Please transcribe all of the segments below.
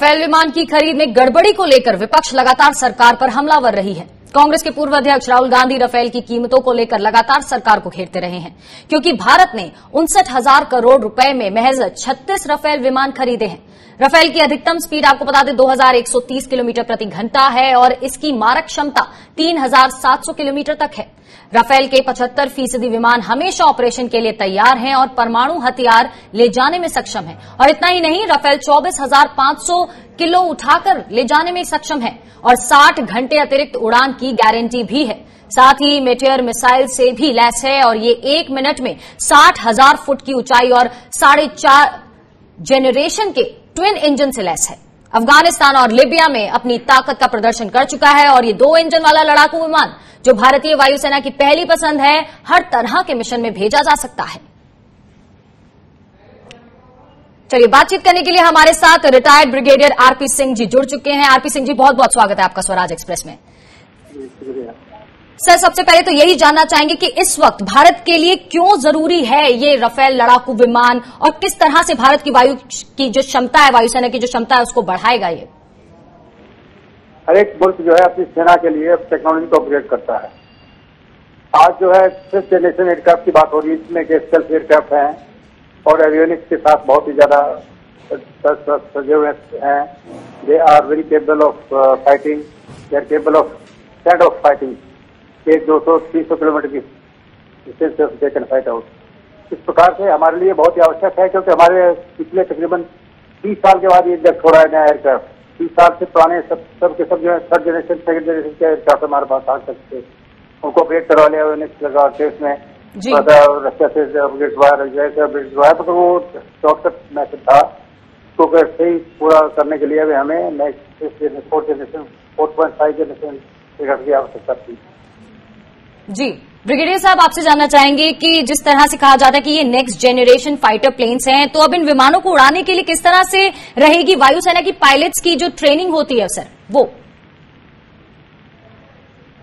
Rafale विमान की खरीद में गड़बड़ी को लेकर विपक्ष लगातार सरकार पर हमलावर रही है। कांग्रेस के पूर्व अध्यक्ष राहुल गांधी रफेल की कीमतों को लेकर लगातार सरकार को घेरते रहे हैं क्योंकि भारत ने उनसठ हज़ार करोड़ रुपए में महज 36 रफेल विमान खरीदे हैं। रफेल की अधिकतम स्पीड आपको बता दें 2130 किलोमीटर प्रति घंटा है और इसकी मारक क्षमता 3700 किलोमीटर तक है। राफेल के 75 फ़ीसदी विमान हमेशा ऑपरेशन के लिए तैयार हैं और परमाणु हथियार ले जाने में सक्षम है। और इतना ही नहीं राफेल 24,500 किलो उठाकर ले जाने में सक्षम है और 60 घंटे अतिरिक्त उड़ान की गारंटी भी है। साथ ही मेटेयर मिसाइल से भी लैस है और ये एक मिनट में साठ हज़ार फुट की ऊंचाई और साढ़े चार जेनरेशन के ट्विन इंजन से लैस है। अफ़गानिस्तान और लिबिया में अपनी ताकत का प्रदर्शन कर चुका है और ये दो इंजन वाला लड़ाकू विमान, जो भारतीय वायुसेना की पहली पसंद है, हर तरह के मिशन में भेजा जा सकता है। चलिए, बातचीत करने के लिए हमारे साथ retired brigadier RP Singh ji जुड़ चुके हैं। आरपी सिंह जी बहुत बहुत स्वागत है आपका स्वराज एक्सप्रेस में। सर, सबसे पहले तो यही जानना चाहेंगे कि इस वक्त भारत के लिए क्यों ज़रूरी है ये रफेल लड़ाकू विमान और किस तरह से भारत की वायु की जो क्षमता है, वायुसेना की जो क्षमता है, उसको बढ़ाएगा ये? हर एक मुल्क जो है अपनी सेना के लिए टेक्नोलॉजी को अपग्रेड करता है। आज जो है फिफ्थ जनरेशन एयरक्राफ्ट की बात हो रही है इसमें के एयरक्राफ्ट हैं। और एवियोनिक्स के साथ बहुत ही ज़्यादा सजे हुए हैं। They are very capable of fighting they are capable of stand off fighting एक दो सौ, तीन सौ किलोमीटर की distance they can fight out इस प्रकार से हमारे लिए बहुत ही आवश्यक है, क्योंकि हमारे पिछले तकरीबन तीस साल के बाद ये जब छोड़ा है नया एयरक्राफ्ट तीस साल से पुराने सब सब के सब जो है थर्ड जनरेशन सेकेंड जनरेशन के एयरक्राफ्ट हमारे पास आ सकते उनको अपडेट करवा लिया यूनिट लगा के उसमें। रशिया से तो वो शॉर्टकट मैसेज था। तो सही पूरा करने के लिए भी हमें next fourth generation four point five generation की आवश्यकता थी। जी ब्रिगेडियर साहब आपसे जानना चाहेंगे कि जिस तरह से कहा जाता है कि ये नेक्स्ट जेनरेशन फाइटर प्लेन्स हैं तो अब इन विमानों को उड़ाने के लिए किस तरह से रहेगी वायुसेना की पायलट्स की जो ट्रेनिंग होती है सर वो।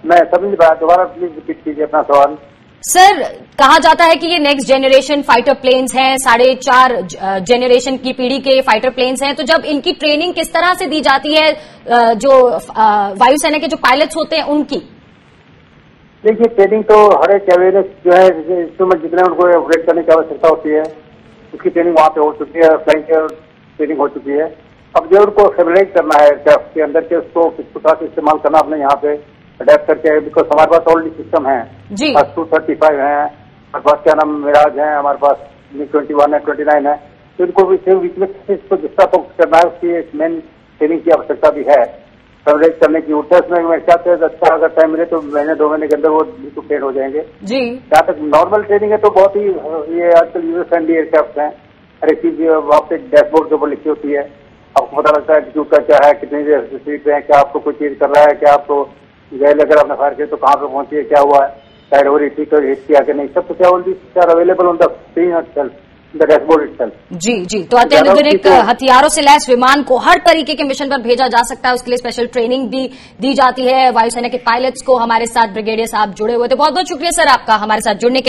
मैं समझ पाया दोबारा प्लीज़ रिपीट कीजिए अपना सवाल। सर कहा जाता है कि ये नेक्स्ट जेनरेशन फाइटर प्लेन्स हैं, साढ़े चार जेनरेशन की पीढ़ी के फाइटर प्लेन्स हैं। तो जब इनकी ट्रेनिंग किस तरह से दी जाती है जो वायुसेना के जो पायलट्स होते हैं, उनकी? देखिए ट्रेनिंग तो हर एक अवेयरनेस जो है इंस्ट्रूमेंट जितने उनको ऑपरेट करने की आवश्यकता होती है, उसकी ट्रेनिंग वहाँ पे हो चुकी है फ्लाइंग ट्रेनिंग हो चुकी है। अब जो उनको फेबलाइज करना है एयरक्राफ्ट के अंदर के उसको किस प्रकार से इस्तेमाल करना अपने यहाँ पे अडेप्ट करके बिकॉज़ हमारे पास ऑलरेडी सिस्टम है। जी। टू थर्टी फाइव है हमारे पास क्या नाम मिराज है हमारे पास ट्वेंटी वन है ट्वेंटी नाइन है। तो इनको भी सेम वीक में इसको जिस तरह फोकस करना है उसकी एक मेन ट्रेनिंग की आवश्यकता भी है। कवरेज करने की उठे उसमें मैं क्या अच्छा अगर टाइम मिले तो महीने दो महीने के अंदर वो बिल्कुल ट्रेन हो जाएँगे। जी। जहाँ तक नॉर्मल ट्रेनिंग है तो बहुत ही ये आजकल यूज़र फ्रेंडली एयरक्राफ्ट हैं। हर एक चीज़ वहाँ पे डैशबोर्ड के ऊपर लिखी होती है। आपको पता लगता है एटीट्यूड का क्या है कितनी देर स्पीड पे है क्या आपको कोई चीज़ कर रहा है क्या आपको गैल अगर आपने फायर किया तो कहाँ पे पहुँची है क्या हुआ है? साइड हो रही थी है हिट किया कि नहीं? सब कुछ already are available on the screen self the dashboard जी जी। तो अत्याधुनिक हथियारों से लैस विमान को हर तरीके के मिशन पर भेजा जा सकता है। उसके लिए स्पेशल ट्रेनिंग भी दी जाती है। वायुसेना के पायलट्स को हमारे साथ ब्रिगेडियर साहब जुड़े हुए थे। बहुत बहुत शुक्रिया सर आपका हमारे साथ जुड़ने के